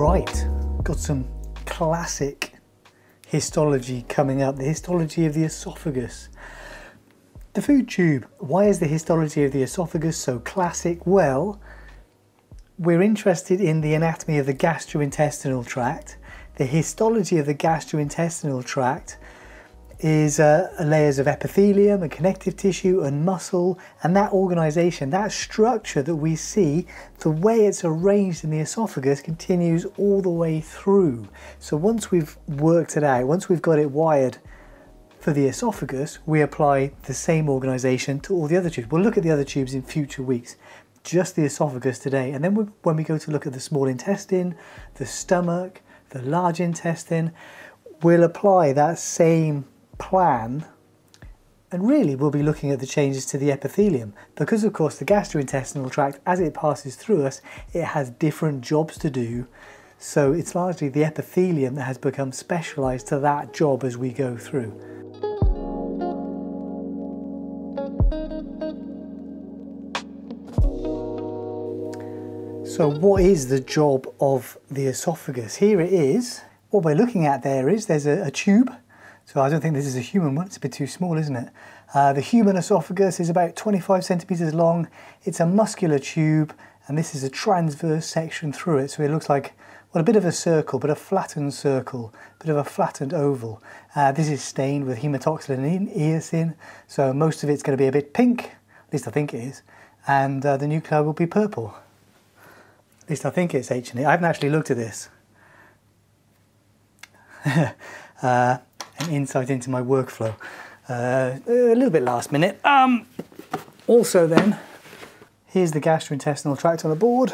Right, got some classic histology coming up, the histology of the esophagus. The food tube, why is the histology of the esophagus so classic? Well, we're interested in the anatomy of the gastrointestinal tract. The histology of the gastrointestinal tract is uh, layers of epithelium and connective tissue and muscle and that organization, that structure that we see, the way it's arranged in the esophagus continues all the way through. So once we've worked it out, once we've got it wired for the esophagus, we apply the same organization to all the other tubes. We'll look at the other tubes in future weeks, just the esophagus today. And then when we go to look at the small intestine, the stomach, the large intestine, we'll apply that same plan and really we'll be looking at the changes to the epithelium because of course the gastrointestinal tract as it passes through us it has different jobs to do so it's largely the epithelium that has become specialized to that job as we go through. So what is the job of the esophagus? Here it is. What we're looking at there is there's a, a tube so I don't think this is a human one, it's a bit too small, isn't it? Uh, the human esophagus is about 25 centimeters long. It's a muscular tube, and this is a transverse section through it. So it looks like, well, a bit of a circle, but a flattened circle, a bit of a flattened oval. Uh, this is stained with hematoxylin and eosin, so most of it's going to be a bit pink, at least I think it is, and uh, the nuclei will be purple. At least I think it's H and E. I haven't actually looked at this. uh, an insight into my workflow. Uh, a little bit last minute. Um, also then, here's the gastrointestinal tract on the board.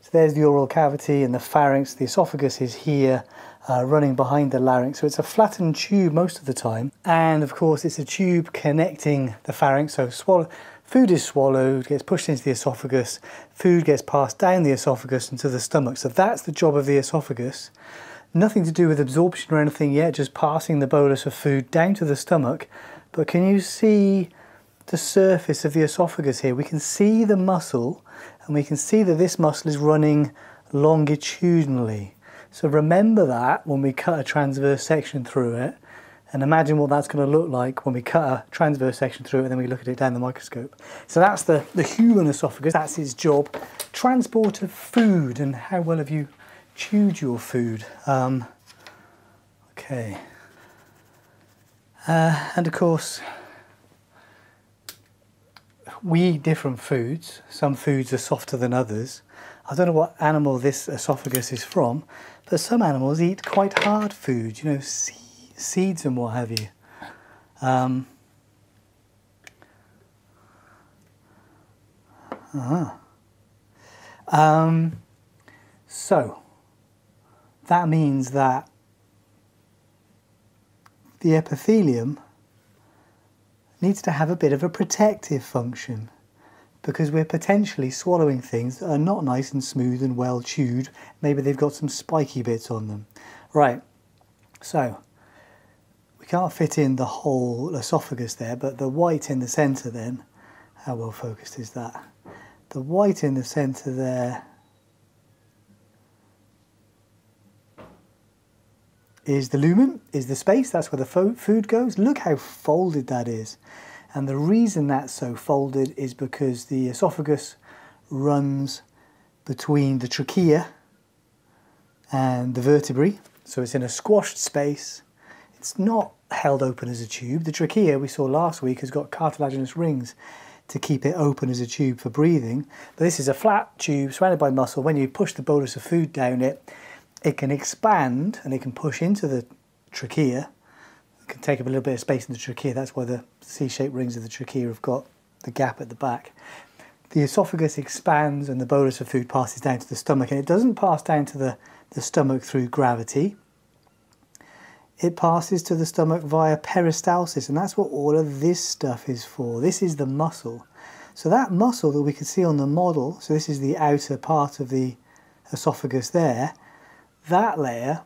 So there's the oral cavity and the pharynx. The esophagus is here, uh, running behind the larynx. So it's a flattened tube most of the time. And of course, it's a tube connecting the pharynx. So swallow, food is swallowed, gets pushed into the esophagus. Food gets passed down the esophagus into the stomach. So that's the job of the esophagus. Nothing to do with absorption or anything yet, just passing the bolus of food down to the stomach. But can you see the surface of the esophagus here? We can see the muscle and we can see that this muscle is running longitudinally. So remember that when we cut a transverse section through it and imagine what that's going to look like when we cut a transverse section through it and then we look at it down the microscope. So that's the, the human esophagus, that's its job. Transport of food and how well have you chewed your food. Um, okay. Uh, and of course, we eat different foods. Some foods are softer than others. I don't know what animal this esophagus is from, but some animals eat quite hard food, you know, seeds and what have you. Um, uh -huh. um, so, that means that the epithelium needs to have a bit of a protective function because we're potentially swallowing things that are not nice and smooth and well chewed. Maybe they've got some spiky bits on them. Right, so we can't fit in the whole esophagus there, but the white in the centre then, how well focused is that? The white in the centre there is the lumen, is the space, that's where the food goes. Look how folded that is. And the reason that's so folded is because the esophagus runs between the trachea and the vertebrae. So it's in a squashed space. It's not held open as a tube. The trachea we saw last week has got cartilaginous rings to keep it open as a tube for breathing. But this is a flat tube surrounded by muscle. When you push the bolus of food down it, it can expand and it can push into the trachea. It can take up a little bit of space in the trachea. That's why the C-shaped rings of the trachea have got the gap at the back. The esophagus expands and the bolus of food passes down to the stomach and it doesn't pass down to the, the stomach through gravity. It passes to the stomach via peristalsis and that's what all of this stuff is for. This is the muscle. So that muscle that we can see on the model, so this is the outer part of the esophagus there, that layer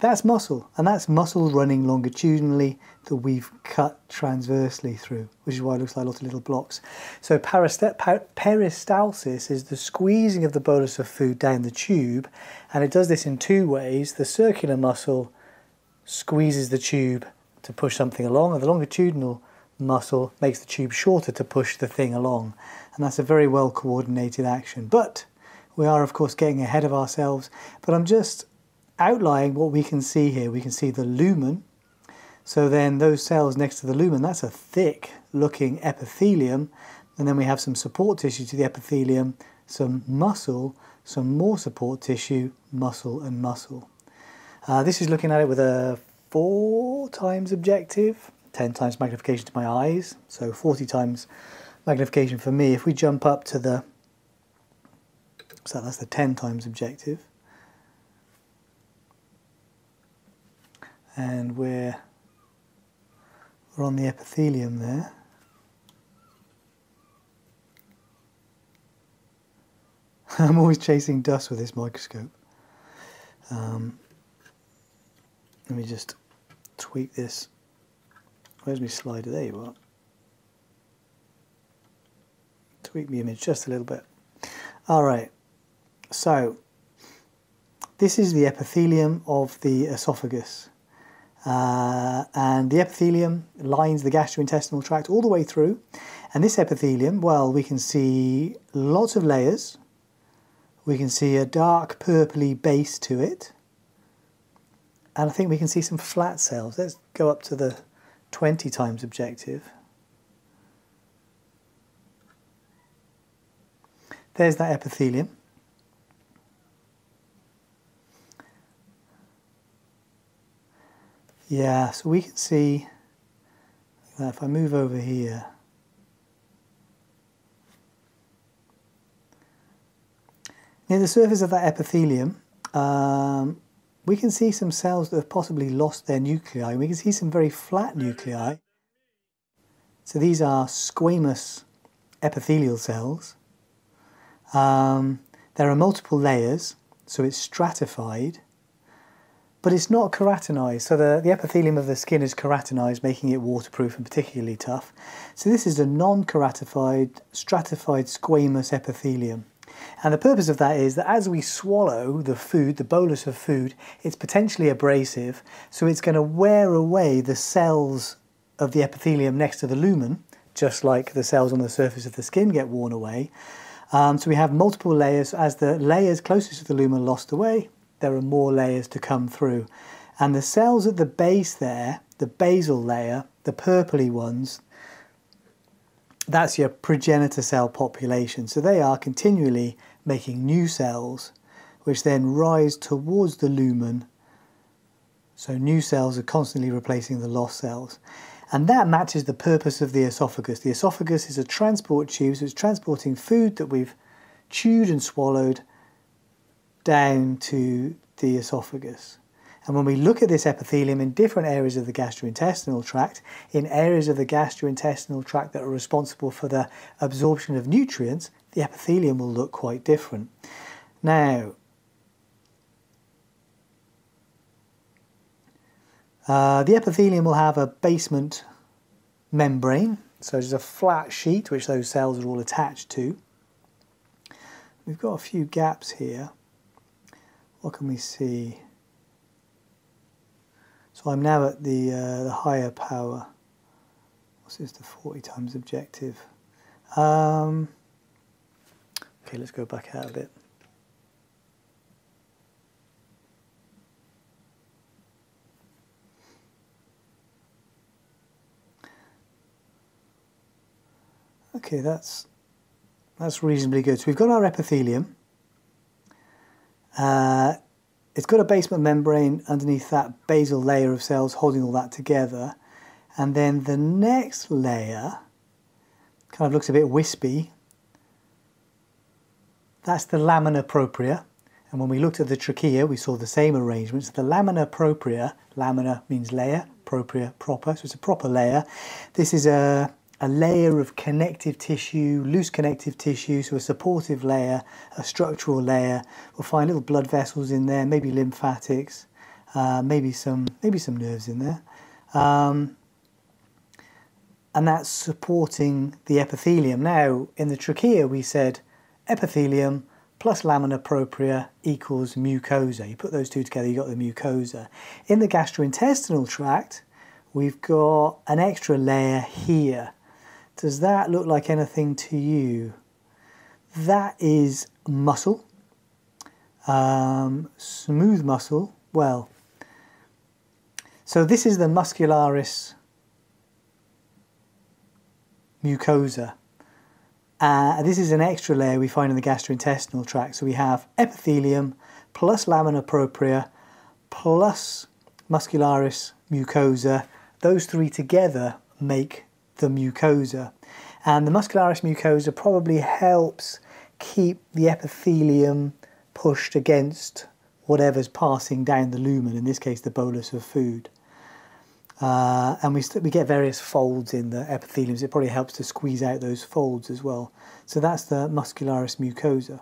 That's muscle, and that's muscle running longitudinally that we've cut transversely through, which is why it looks like lots of little blocks. So peristalsis is the squeezing of the bolus of food down the tube, and it does this in two ways. The circular muscle squeezes the tube to push something along, and the longitudinal muscle makes the tube shorter to push the thing along. And that's a very well coordinated action. But we are, of course, getting ahead of ourselves. But I'm just outlining what we can see here. We can see the lumen. So then those cells next to the lumen, that's a thick looking epithelium. And then we have some support tissue to the epithelium, some muscle, some more support tissue, muscle and muscle. Uh, this is looking at it with a four times objective, 10 times magnification to my eyes, so 40 times magnification for me. If we jump up to the, so that's the 10 times objective, and we're, we're on the epithelium there. I'm always chasing dust with this microscope. Um, let me just tweak this. Where's my slider? There you are. Tweak the image just a little bit. All right, so this is the epithelium of the esophagus. Uh, and the epithelium lines the gastrointestinal tract all the way through. And this epithelium, well, we can see lots of layers. We can see a dark purpley base to it and I think we can see some flat cells. Let's go up to the 20 times objective. There's that epithelium. Yeah, so we can see if I move over here, near the surface of that epithelium, um, we can see some cells that have possibly lost their nuclei. We can see some very flat nuclei. So these are squamous epithelial cells. Um, there are multiple layers, so it's stratified, but it's not keratinized. So the, the epithelium of the skin is keratinized, making it waterproof and particularly tough. So this is a non-keratified, stratified squamous epithelium. And the purpose of that is that as we swallow the food, the bolus of food, it's potentially abrasive, so it's going to wear away the cells of the epithelium next to the lumen, just like the cells on the surface of the skin get worn away. Um, so we have multiple layers. As the layers closest to the lumen lost away, there are more layers to come through. And the cells at the base there, the basal layer, the purpley ones, that's your progenitor cell population. So they are continually making new cells, which then rise towards the lumen. So new cells are constantly replacing the lost cells. And that matches the purpose of the esophagus. The esophagus is a transport tube, so it's transporting food that we've chewed and swallowed down to the esophagus. And when we look at this epithelium in different areas of the gastrointestinal tract, in areas of the gastrointestinal tract that are responsible for the absorption of nutrients, the epithelium will look quite different. Now, uh, the epithelium will have a basement membrane, so it's a flat sheet which those cells are all attached to. We've got a few gaps here. What can we see? So I'm now at the, uh, the higher power. What's this, the 40 times objective? Um, okay, let's go back out a bit. Okay, that's that's reasonably good. So we've got our epithelium. Uh, it's got a basement membrane underneath that basal layer of cells holding all that together. And then the next layer kind of looks a bit wispy. That's the lamina propria. And when we looked at the trachea, we saw the same arrangements. The lamina propria, lamina means layer, propria proper, so it's a proper layer. This is a a layer of connective tissue, loose connective tissue, so a supportive layer, a structural layer. We'll find little blood vessels in there, maybe lymphatics. uh, maybe some maybe some nerves in there, um, and that's supporting the epithelium. Now in the trachea we said epithelium plus lamina propria equals mucosa. You put those two together, you got the mucosa. In the gastrointestinal tract, we've got an extra layer here. Does that look like anything to you? That is muscle, um, smooth muscle. Well, so this is the muscularis mucosa. Uh, this is an extra layer we find in the gastrointestinal tract. So we have epithelium plus lamina propria plus muscularis mucosa. Those three together make the mucosa. And the muscularis mucosa probably helps keep the epithelium pushed against whatever's passing down the lumen, in this case the bolus of food. Uh, and we, we get various folds in the epitheliums. It probably helps to squeeze out those folds as well. So that's the muscularis mucosa.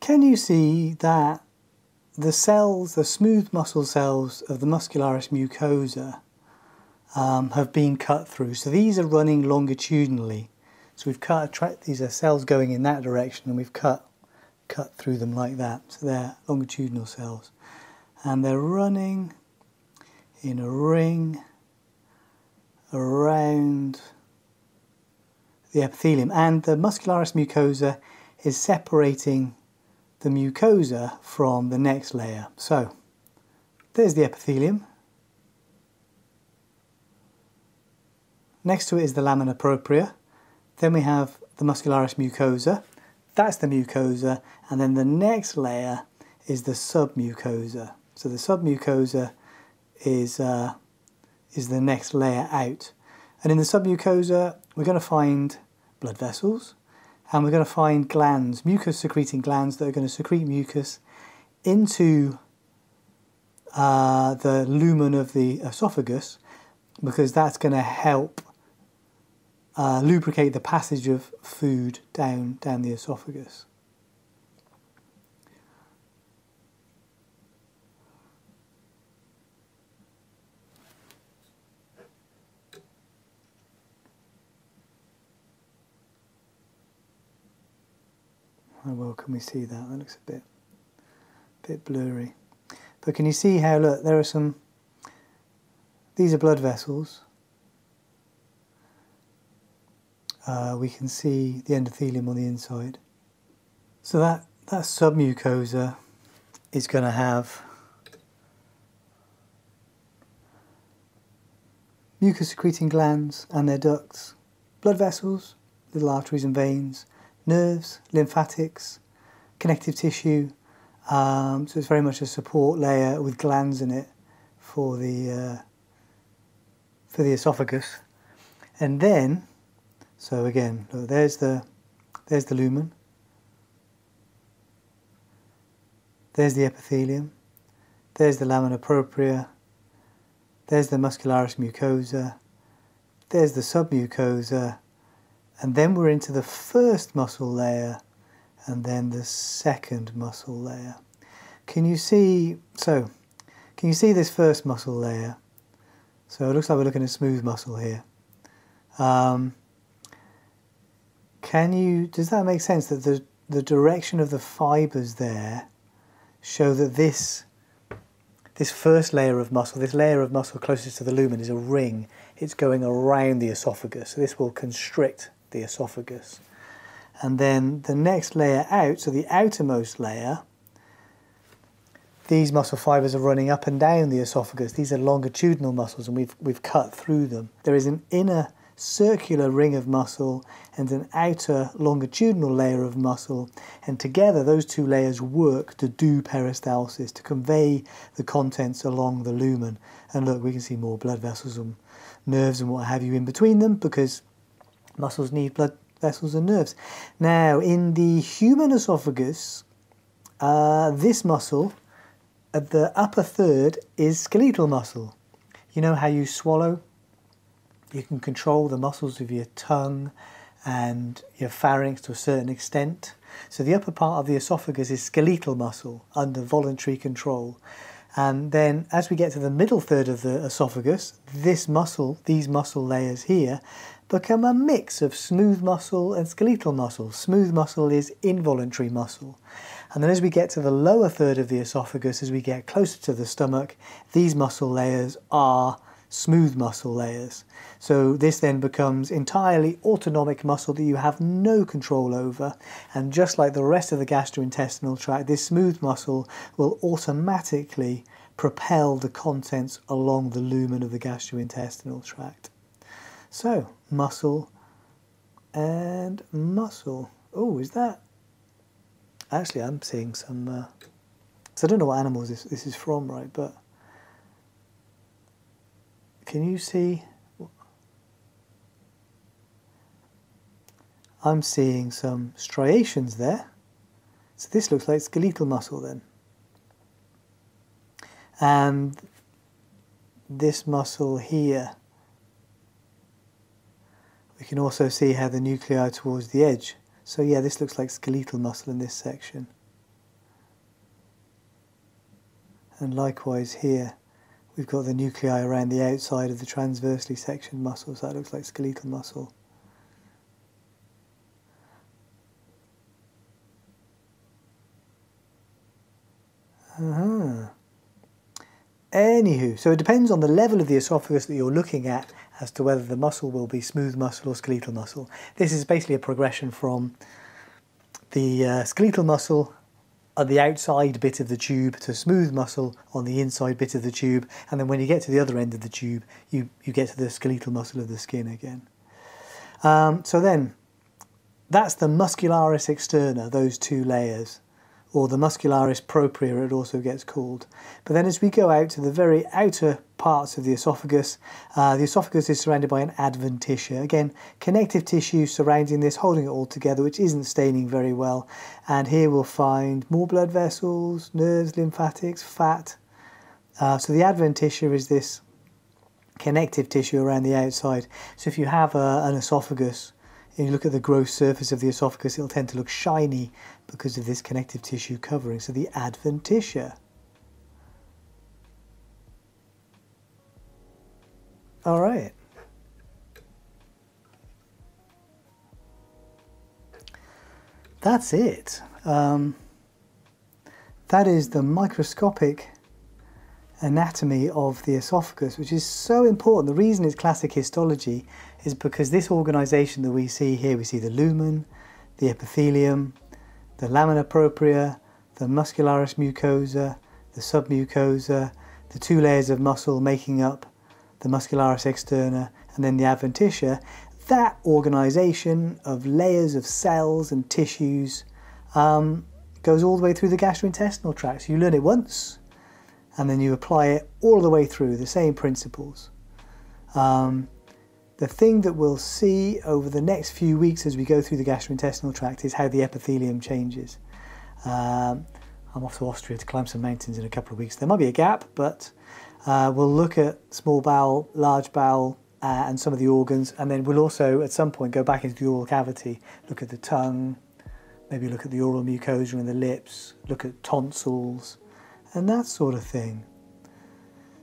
Can you see that the cells, the smooth muscle cells of the muscularis mucosa um, have been cut through. So these are running longitudinally. So we've cut, these are cells going in that direction and we've cut, cut through them like that. So they're longitudinal cells. And they're running in a ring around the epithelium and the muscularis mucosa is separating the mucosa from the next layer. So there's the epithelium. Next to it is the lamina propria. Then we have the muscularis mucosa. That's the mucosa. And then the next layer is the submucosa. So the submucosa is, uh, is the next layer out. And in the submucosa, we're going to find blood vessels and we're going to find glands, mucus secreting glands that are going to secrete mucus into uh, the lumen of the esophagus because that's going to help uh, lubricate the passage of food down, down the esophagus. How well can we see that? That looks a bit, bit blurry. But can you see how, look, there are some, these are blood vessels. Uh, we can see the endothelium on the inside. So that, that submucosa is going to have mucus secreting glands and their ducts, blood vessels, little arteries and veins, nerves, lymphatics, connective tissue. Um, so it's very much a support layer with glands in it for the uh, for the esophagus. And then, so again, look, there's the there's the lumen. There's the epithelium. There's the lamina propria. There's the muscularis mucosa. There's the submucosa and then we're into the first muscle layer and then the second muscle layer. Can you see, so, can you see this first muscle layer? So it looks like we're looking at smooth muscle here. Um, can you, does that make sense that the, the direction of the fibers there show that this, this first layer of muscle, this layer of muscle closest to the lumen is a ring. It's going around the esophagus. So this will constrict the esophagus. And then the next layer out, so the outermost layer, these muscle fibers are running up and down the esophagus. These are longitudinal muscles and we've, we've cut through them. There is an inner circular ring of muscle and an outer longitudinal layer of muscle and together those two layers work to do peristalsis, to convey the contents along the lumen. And look, we can see more blood vessels and nerves and what have you in between them because Muscles need blood vessels and nerves. Now, in the human esophagus, uh, this muscle at the upper third is skeletal muscle. You know how you swallow? You can control the muscles of your tongue and your pharynx to a certain extent. So the upper part of the esophagus is skeletal muscle under voluntary control. And then as we get to the middle third of the esophagus, this muscle, these muscle layers here, become a mix of smooth muscle and skeletal muscle. Smooth muscle is involuntary muscle. And then as we get to the lower third of the esophagus, as we get closer to the stomach, these muscle layers are smooth muscle layers. So this then becomes entirely autonomic muscle that you have no control over. And just like the rest of the gastrointestinal tract, this smooth muscle will automatically propel the contents along the lumen of the gastrointestinal tract. So, muscle and muscle. Oh, is that? Actually, I'm seeing some. Uh, so I don't know what animals this, this is from, right? But can you see? I'm seeing some striations there. So this looks like skeletal muscle then. And this muscle here, we can also see how the nuclei towards the edge. So yeah, this looks like skeletal muscle in this section. And likewise here. We've got the nuclei around the outside of the transversely sectioned muscle, so that looks like skeletal muscle. Uh-huh. Anywho, so it depends on the level of the esophagus that you're looking at as to whether the muscle will be smooth muscle or skeletal muscle. This is basically a progression from the uh, skeletal muscle the outside bit of the tube to smooth muscle on the inside bit of the tube and then when you get to the other end of the tube you, you get to the skeletal muscle of the skin again. Um, so then that's the muscularis externa, those two layers or the muscularis propria it also gets called. But then as we go out to the very outer parts of the esophagus, uh, the esophagus is surrounded by an adventitia. Again, connective tissue surrounding this, holding it all together, which isn't staining very well. And here we'll find more blood vessels, nerves, lymphatics, fat. Uh, so the adventitia is this connective tissue around the outside. So if you have a, an esophagus if you look at the gross surface of the esophagus, it'll tend to look shiny because of this connective tissue covering. So the adventitia. All right. That's it. Um, that is the microscopic anatomy of the esophagus, which is so important. The reason it's classic histology is because this organization that we see here, we see the lumen, the epithelium, the lamina propria, the muscularis mucosa, the submucosa, the two layers of muscle making up the muscularis externa, and then the adventitia. That organization of layers of cells and tissues um, goes all the way through the gastrointestinal tract. So you learn it once, and then you apply it all the way through, the same principles. Um, the thing that we'll see over the next few weeks as we go through the gastrointestinal tract is how the epithelium changes. Um, I'm off to Austria to climb some mountains in a couple of weeks. There might be a gap, but uh, we'll look at small bowel, large bowel, uh, and some of the organs, and then we'll also at some point go back into the oral cavity, look at the tongue, maybe look at the oral mucosa and the lips, look at tonsils, and that sort of thing.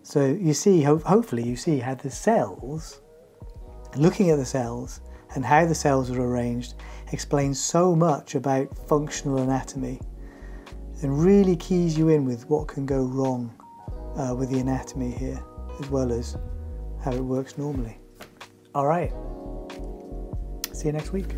So you see, ho hopefully you see how the cells, looking at the cells and how the cells are arranged explains so much about functional anatomy and really keys you in with what can go wrong uh, with the anatomy here as well as how it works normally. All right, see you next week.